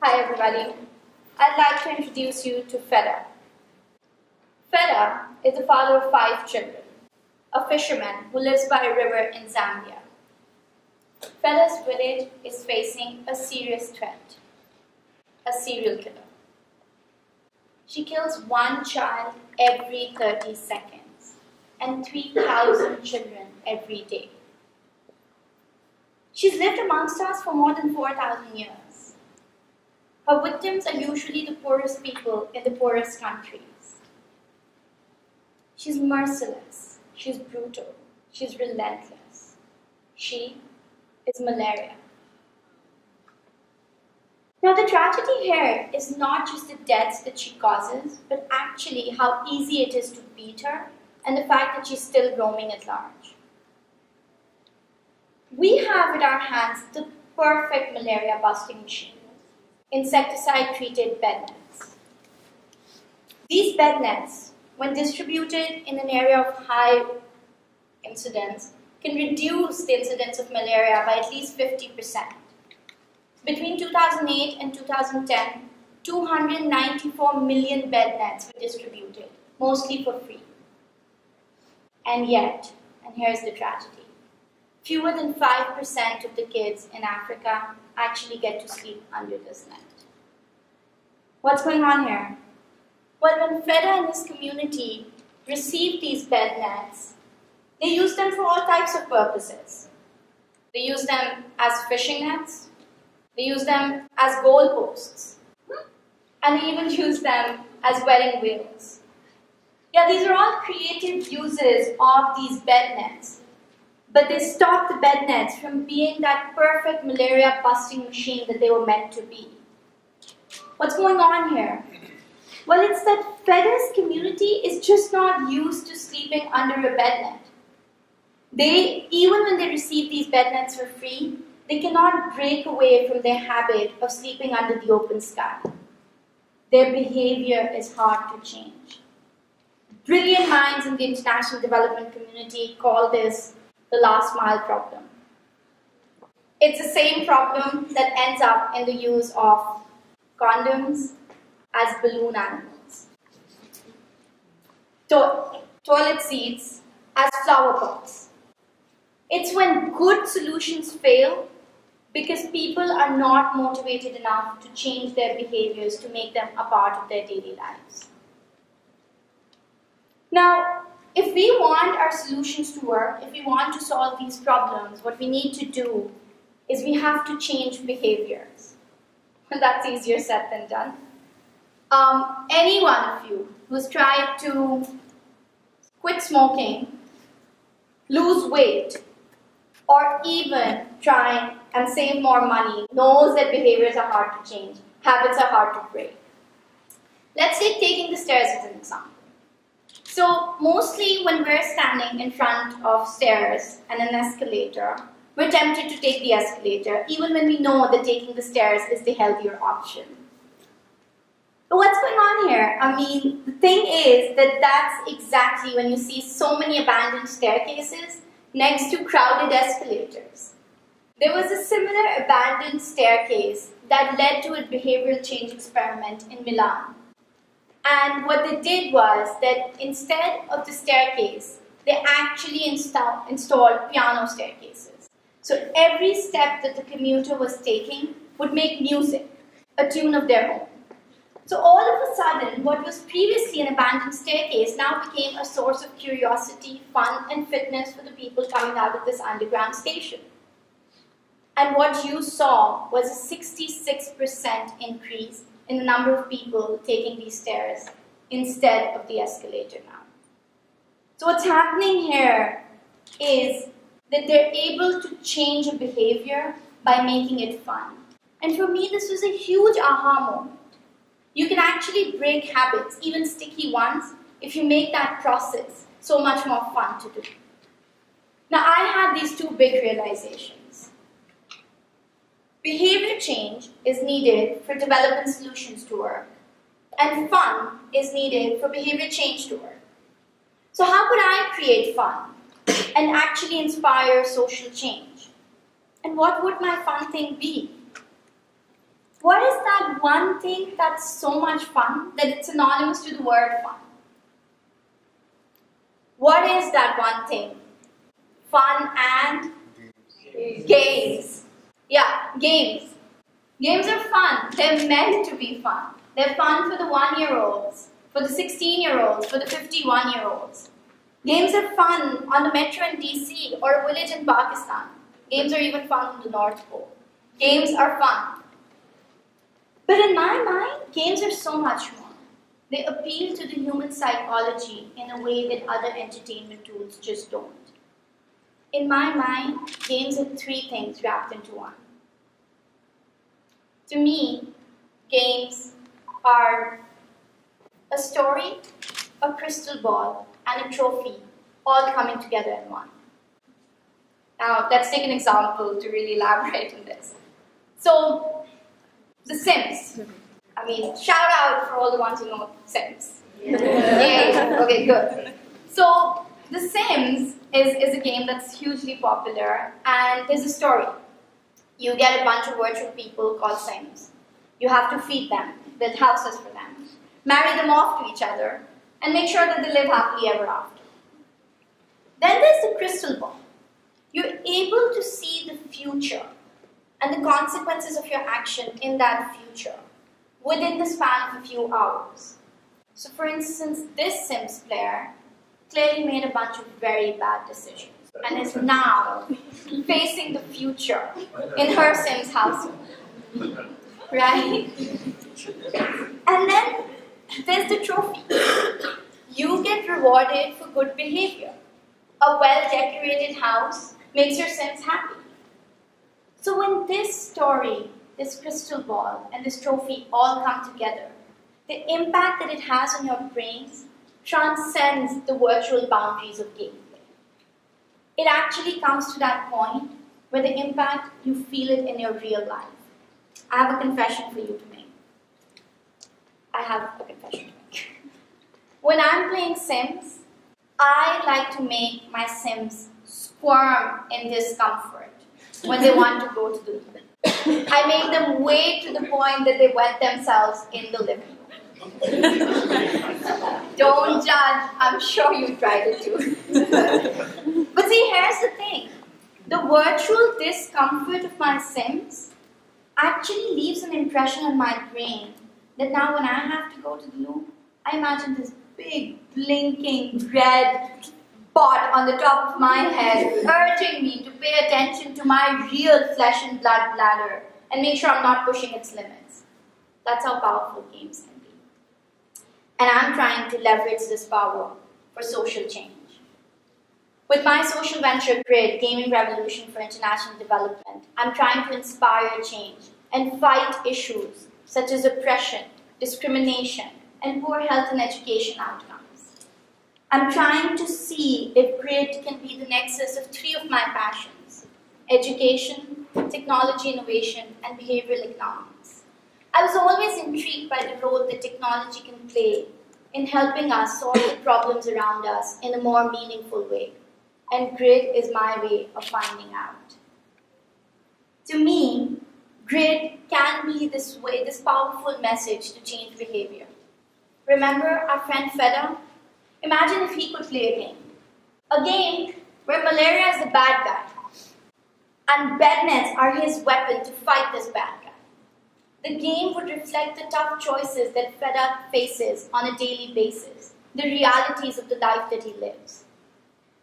Hi everybody. I'd like to introduce you to Feda. Feda is the father of five children, a fisherman who lives by a river in Zambia. Feda's village is facing a serious threat, a serial killer. She kills one child every 30 seconds and 3,000 children every day. She's lived amongst us for more than 4,000 years. Her victims are usually the poorest people in the poorest countries. She's merciless, she's brutal, she's relentless. She is malaria. Now, the tragedy here is not just the deaths that she causes, but actually how easy it is to beat her and the fact that she's still roaming at large. We have at our hands the perfect malaria busting machine insecticide treated bed nets. These bed nets, when distributed in an area of high incidence, can reduce the incidence of malaria by at least 50%. Between 2008 and 2010, 294 million bed nets were distributed, mostly for free. And yet, and here's the tragedy, fewer than 5% of the kids in Africa actually get to sleep under this net. What's going on here? Well, when Feda and his community received these bed nets, they used them for all types of purposes. They used them as fishing nets, they used them as goalposts, hmm? and they even used them as wedding wheels. Yeah, these are all creative uses of these bed nets but they stopped the bed nets from being that perfect malaria busting machine that they were meant to be. What's going on here? Well, it's that Feda's community is just not used to sleeping under a bed net. They, even when they receive these bed nets for free, they cannot break away from their habit of sleeping under the open sky. Their behavior is hard to change. Brilliant minds in the international development community call this the last mile problem. It's the same problem that ends up in the use of condoms as balloon animals, to- toilet seats as flower pots. It's when good solutions fail because people are not motivated enough to change their behaviors to make them a part of their daily lives. Now, if we want our solutions to work, if we want to solve these problems, what we need to do is we have to change behaviors. And that's easier said than done. Um, any one of you who's tried to quit smoking, lose weight, or even try and save more money knows that behaviors are hard to change, habits are hard to break. Let's take taking the stairs as an example. So mostly when we're standing in front of stairs and an escalator, we're tempted to take the escalator, even when we know that taking the stairs is the healthier option. But what's going on here? I mean, the thing is that that's exactly when you see so many abandoned staircases next to crowded escalators. There was a similar abandoned staircase that led to a behavioral change experiment in Milan. And what they did was that instead of the staircase, they actually install, installed piano staircases. So every step that the commuter was taking would make music, a tune of their own. So all of a sudden, what was previously an abandoned staircase now became a source of curiosity, fun, and fitness for the people coming out of this underground station. And what you saw was a 66% increase in the number of people taking these stairs instead of the escalator now. So what's happening here is that they're able to change a behavior by making it fun. And for me, this was a huge aha moment. You can actually break habits, even sticky ones, if you make that process so much more fun to do. Now, I had these two big realizations. Behavior change is needed for development solutions to work, and fun is needed for behavior change to work. So, how could I create fun and actually inspire social change? And what would my fun thing be? What is that one thing that's so much fun that it's synonymous to the word fun? What is that one thing? Fun and games. games. Yeah, games. Games are fun. They're meant to be fun. They're fun for the one year olds, for the 16 year olds, for the 51 year olds. Games are fun on the metro in DC or a village in Pakistan. Games are even fun on the North Pole. Games are fun. But in my mind, games are so much more. They appeal to the human psychology in a way that other entertainment tools just don't. In my mind, games are three things wrapped into one. To me, games are a story, a crystal ball, and a trophy all coming together in one. Now, let's take an example to really elaborate on this. So, The Sims. I mean, shout out for all the ones who know Sims. Yay! Okay, good. So, The Sims is, is a game that's hugely popular, and there's a story. You get a bunch of virtual people called Sims. You have to feed them, build houses for them, marry them off to each other, and make sure that they live happily ever after. Then there's the crystal ball. You're able to see the future and the consequences of your action in that future within the span of a few hours. So, for instance, this Sims player clearly made a bunch of very bad decisions and is now facing the future in her Sims household. Right? And then there's the trophy. You get rewarded for good behavior. A well decorated house makes your Sims happy. So when this story, this crystal ball, and this trophy all come together, the impact that it has on your brains transcends the virtual boundaries of gameplay. It actually comes to that point where the impact, you feel it in your real life. I have a confession for you to make. I have a confession to make. When I'm playing Sims, I like to make my Sims squirm in discomfort when they want to go to the loo. I make them wait to the point that they wet themselves in the living room. Don't judge, I'm sure you tried it too. but see, here's the thing the virtual discomfort of my Sims actually leaves an impression on my brain that now when I have to go to the loo, I imagine this big blinking red spot on the top of my head, urging me to pay attention to my real flesh and blood bladder and make sure I'm not pushing its limits. That's how powerful games can. And I'm trying to leverage this power for social change. With my social venture GRID, Gaming Revolution for International Development, I'm trying to inspire change and fight issues such as oppression, discrimination, and poor health and education outcomes. I'm trying to see if GRID can be the nexus of three of my passions education, technology innovation, and behavioral economics. I was always intrigued by the role that technology can play in helping us solve the problems around us in a more meaningful way. And GRID is my way of finding out. To me, GRID can be this way, this powerful message to change behavior. Remember our friend Feda Imagine if he could play a game. A game where malaria is the bad guy and bed nets are his weapon to fight this bad. The game would reflect the tough choices that Feda faces on a daily basis, the realities of the life that he lives.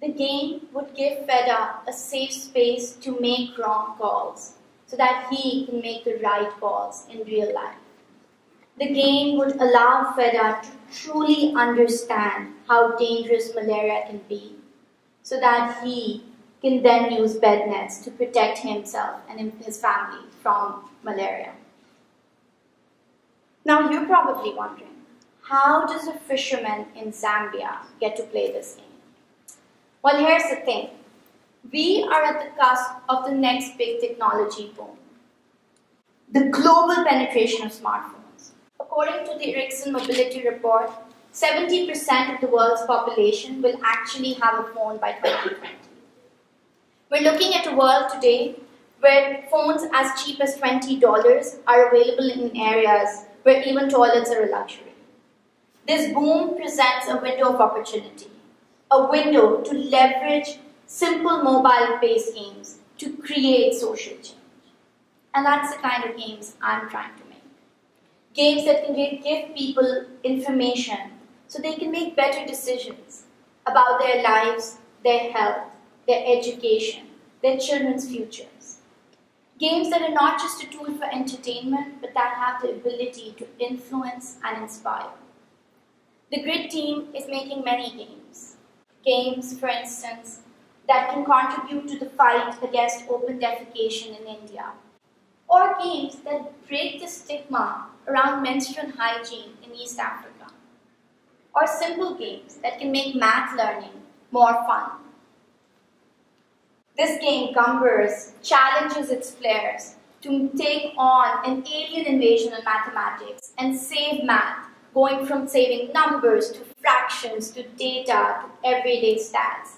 The game would give Feda a safe space to make wrong calls so that he can make the right calls in real life. The game would allow Feda to truly understand how dangerous malaria can be so that he can then use bed nets to protect himself and his family from malaria. Now you're probably wondering, how does a fisherman in Zambia get to play this game? Well, here's the thing. We are at the cusp of the next big technology boom. The global penetration of smartphones. According to the Ericsson Mobility Report, 70% of the world's population will actually have a phone by 2020. We're looking at a world today where phones as cheap as $20 are available in areas where even toilets are a luxury. This boom presents a window of opportunity, a window to leverage simple mobile-based games to create social change. And that's the kind of games I'm trying to make. Games that can give people information so they can make better decisions about their lives, their health, their education, their children's futures. Games that are not just a tool for entertainment, but that have the ability to influence and inspire. The GRID team is making many games. Games, for instance, that can contribute to the fight against open defecation in India. Or games that break the stigma around menstrual hygiene in East Africa. Or simple games that can make math learning more fun. This game, challenges its players to take on an alien invasion in mathematics and save math, going from saving numbers to fractions to data to everyday stats.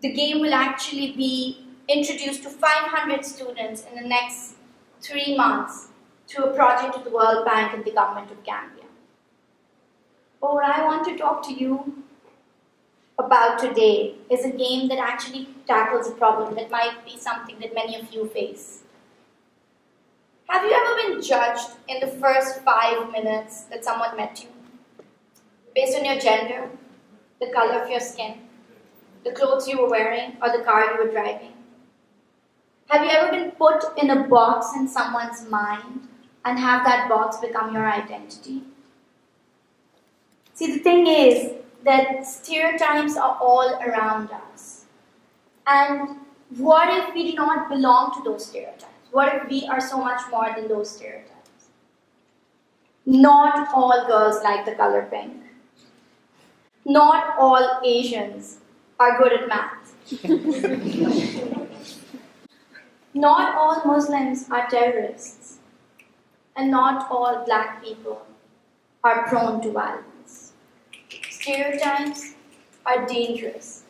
The game will actually be introduced to 500 students in the next three months through a project of the World Bank and the government of Gambia. What I want to talk to you about today is a game that actually tackles a problem that might be something that many of you face. Have you ever been judged in the first five minutes that someone met you? Based on your gender, the color of your skin, the clothes you were wearing, or the car you were driving? Have you ever been put in a box in someone's mind and have that box become your identity? See, the thing is, that stereotypes are all around us. And what if we do not belong to those stereotypes? What if we are so much more than those stereotypes? Not all girls like the color pink. Not all Asians are good at math. not all Muslims are terrorists. And not all black people are prone to violence. Stereotypes are dangerous.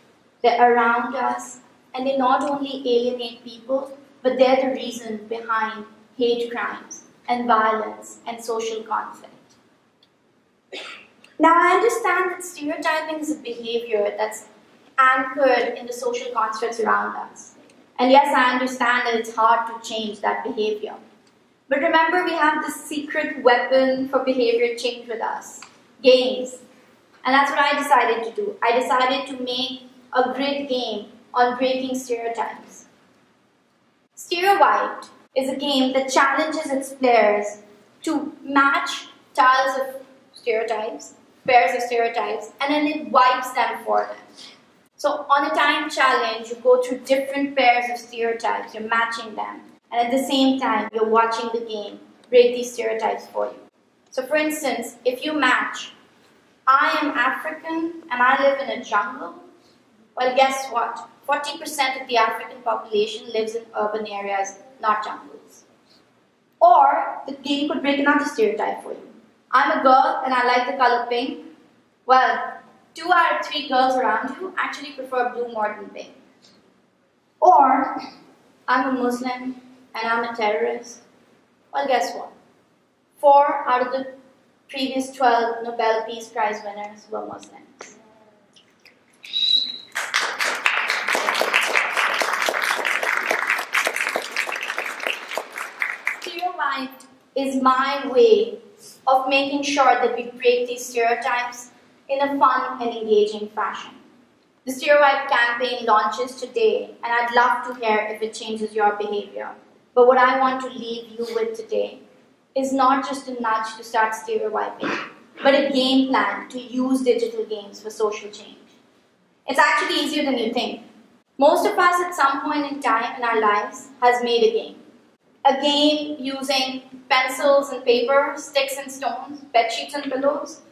They're around us, and they not only alienate people, but they're the reason behind hate crimes and violence and social conflict. Now, I understand that stereotyping is a behavior that's anchored in the social constructs around us. And yes, I understand that it's hard to change that behavior. But remember, we have this secret weapon for behavior change with us games. And that's what I decided to do. I decided to make a GRID game on breaking stereotypes. Stereowiped is a game that challenges its players to match tiles of stereotypes, pairs of stereotypes, and then it wipes them for them. So on a time challenge, you go through different pairs of stereotypes, you're matching them, and at the same time, you're watching the game break these stereotypes for you. So for instance, if you match I am African and I live in a jungle. Well, guess what? 40% of the African population lives in urban areas, not jungles. Or the game could break another stereotype for you. I'm a girl and I like the color pink. Well, two out of three girls around you actually prefer blue more than pink. Or I'm a Muslim and I'm a terrorist. Well, guess what? Four out of the previous 12 Nobel Peace Prize winners were Muslims. Stereotyped is my way of making sure that we break these stereotypes in a fun and engaging fashion. The Stereotype campaign launches today, and I'd love to hear if it changes your behavior. But what I want to leave you with today is not just a nudge to start stereotyping, but a game plan to use digital games for social change. It's actually easier than you think. Most of us at some point in time in our lives has made a game. A game using pencils and paper, sticks and stones, bed sheets and pillows.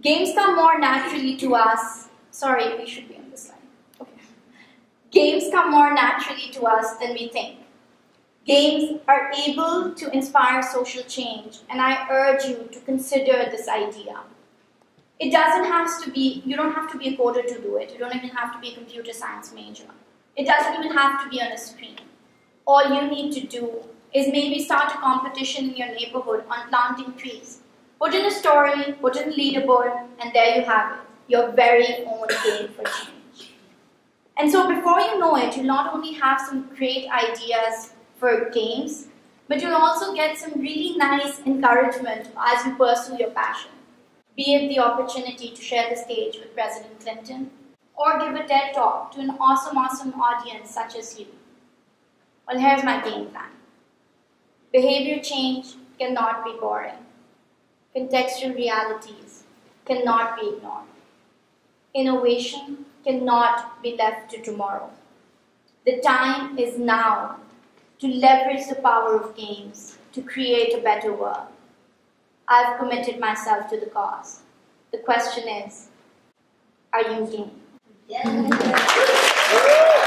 Games come more naturally to us. Sorry, we should be on this line. Okay. Games come more naturally to us than we think. Games are able to inspire social change, and I urge you to consider this idea. It doesn't have to be, you don't have to be a coder to do it. You don't even have to be a computer science major. It doesn't even have to be on a screen. all you need to do is maybe start a competition in your neighborhood on planting trees. Put in a story, put in a leaderboard, and there you have it your very own game for change. And so, before you know it, you'll not only have some great ideas for games, but you'll also get some really nice encouragement as you pursue your passion. Be it the opportunity to share the stage with President Clinton, or give a TED talk to an awesome, awesome audience such as you. Well, here's my game plan. Behavior change cannot be boring. Contextual realities cannot be ignored. Innovation cannot be left to tomorrow. The time is now to leverage the power of games to create a better world. I've committed myself to the cause. The question is, are you game? Yes.